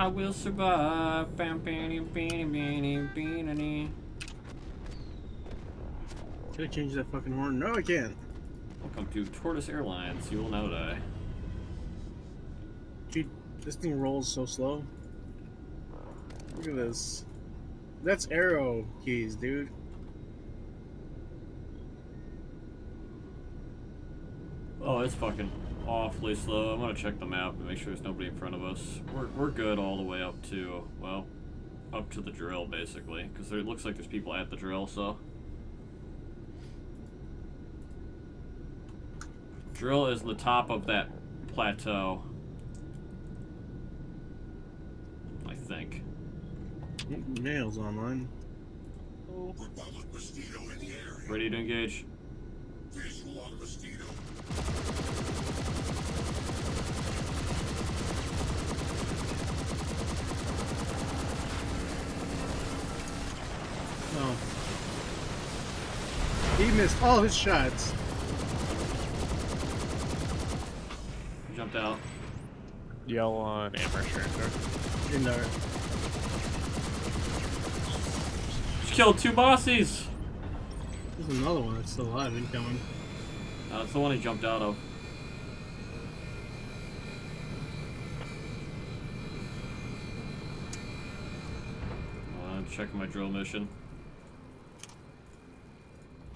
I will survive. Bam, bam, bam, bam, bam, Can I change that fucking horn? No, I can't. Welcome to Tortoise Airlines. You will now die. Dude, this thing rolls so slow. Look at this. That's arrow keys, dude. Oh, it's fucking awfully slow. I'm gonna check the map and make sure there's nobody in front of us. We're, we're good all the way up to, well, up to the drill, basically. Because it looks like there's people at the drill, so... Drill is the top of that plateau. I think. Nails online. Republic Mosquito in the area. Ready to engage? Visual on Mosquito. Oh. He missed all his shots. Jumped out. Yell on Amber sure. In there. Just killed two bossies! There's another one that's still alive incoming. Uh, that's the one he jumped out of. Checking my drill mission.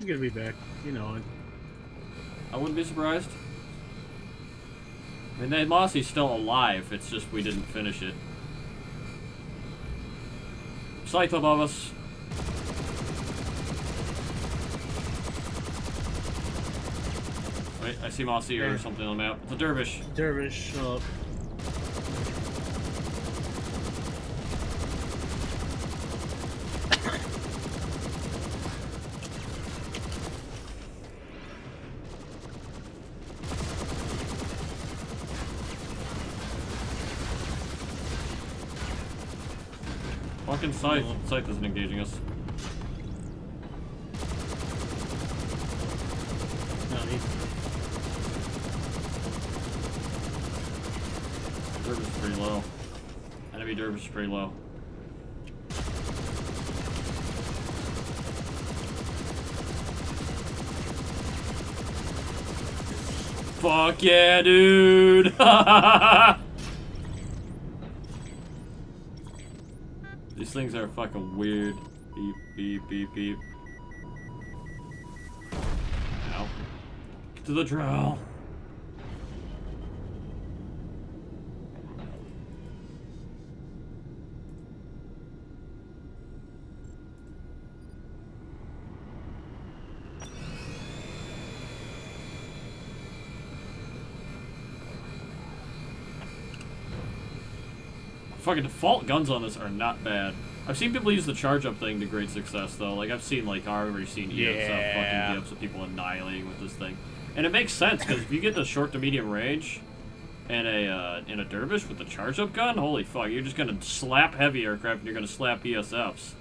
He's gonna be back. You know it. I wouldn't be surprised. I mean, that Mossy's still alive, it's just we didn't finish it. Scythe above us. Wait, I see Mossy or something on the map. It's a dervish. Dervish, shut Fucking Scythe. Scythe isn't engaging us. No, Dervish is pretty low. Enemy dervish is pretty low. Fuck yeah, dude! things are fucking weird. Beep, beep, beep, beep. Ow. Get to the drill. Fucking default guns on this are not bad. I've seen people use the charge up thing to great success though. Like I've seen like I've already seen EFs Yeah. fucking GIFs of people annihilating with this thing, and it makes sense because if you get the short to medium range, and a uh, in a dervish with the charge up gun, holy fuck, you're just gonna slap heavy aircraft and you're gonna slap ESFs,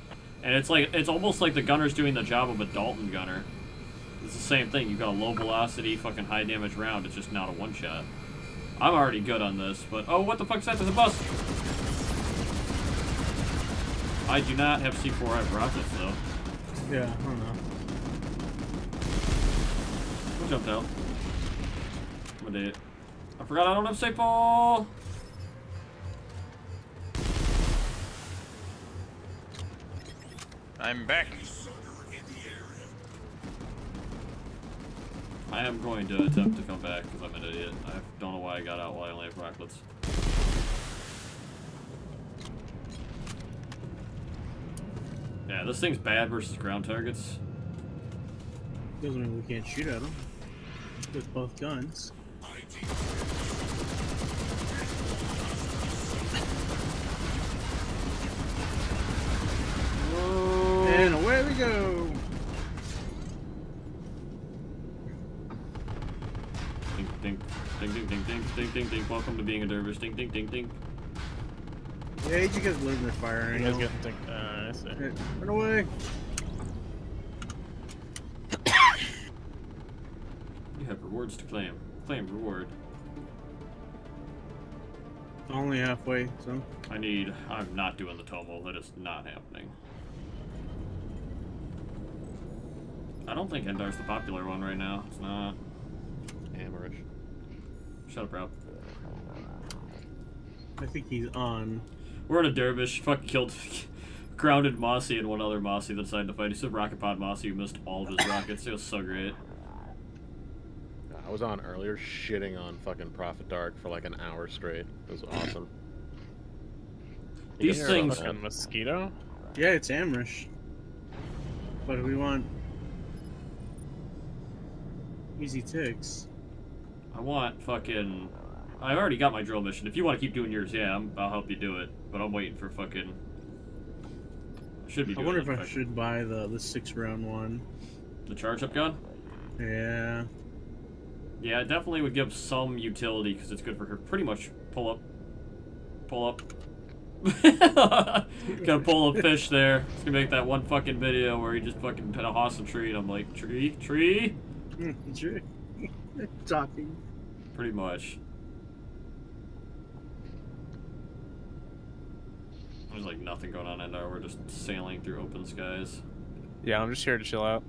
and it's like it's almost like the gunner's doing the job of a Dalton gunner. It's the same thing. You've got a low velocity, fucking high damage round. It's just not a one shot. I'm already good on this, but oh, what the fuck's that? There's a bus. I do not have C4I rockets though. yeah, I don't know. Who jumped out? I'm an idiot. I forgot I don't have safe ball. I'm back. Sucker in the area. I am going to attempt to come back because I'm an idiot. I don't know why I got out while I only have rockets. Yeah, this thing's bad versus ground targets. Doesn't mean we can't shoot at them With both guns. ID. And away we go! Ding, ding, ding, ding, ding, ding, ding, ding, ding. Welcome to being a dervish. Ding, ding, ding, ding. Yeah, you guys live in the fire. You guys getting think uh I see. Hey, Run away! You have rewards to claim. Claim reward. Only halfway, so. I need. I'm not doing the Tomo. That is not happening. I don't think Endar's the popular one right now. It's not. Hammerish. Shut up, Rob. I think he's on. We're in a dervish. Fucking killed. Grounded Mossy and one other Mossy that decided to fight. He said Rocket Pod Mossy who missed all of his rockets. It was so great. I was on earlier shitting on fucking Prophet Dark for like an hour straight. It was awesome. These can hear it on things- the- Fucking mosquito? Yeah, it's Amrish. But we want easy ticks. I want fucking. I already got my drill mission. If you want to keep doing yours, yeah, I'm, I'll help you do it. But I'm waiting for fucking. I should be I wonder if I fucking- should buy the the six round one. the charge up gun. Yeah. Yeah, it definitely would give some utility because it's good for her. Pretty much pull up, pull up. Gonna pull a fish there. It's gonna make that one fucking video where he just fucking hit a hoss a tree, and I'm like, tree, tree. tree, Talking. Pretty much. There's like nothing going on in there. We're just sailing through open skies. Yeah, I'm just here to chill out.